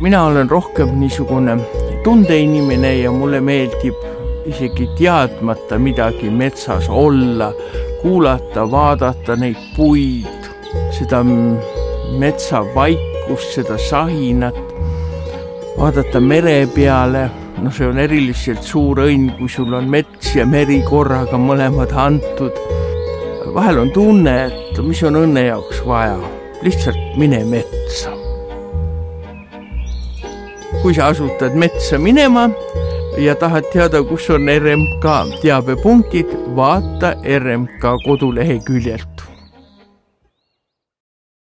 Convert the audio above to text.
mina olen rohkem niisugune tundeinimene ja mulle meeldib isegi teadmata midagi metsas olla, kuulata, vaadata neid puid, seda metsa vaikust, seda sahinat, vaadata mere peale, noh, see on eriliselt suur õnn, kui sul on mets ja meri korraga mõlemad antud. vahel on tunne, et mis on õnne jaoks vaja, lihtsalt mine metsa. Kui sa asutad metsa minema ja tahad teada, kus on RMK teabepunktid, vaata RMK koduleheküljelt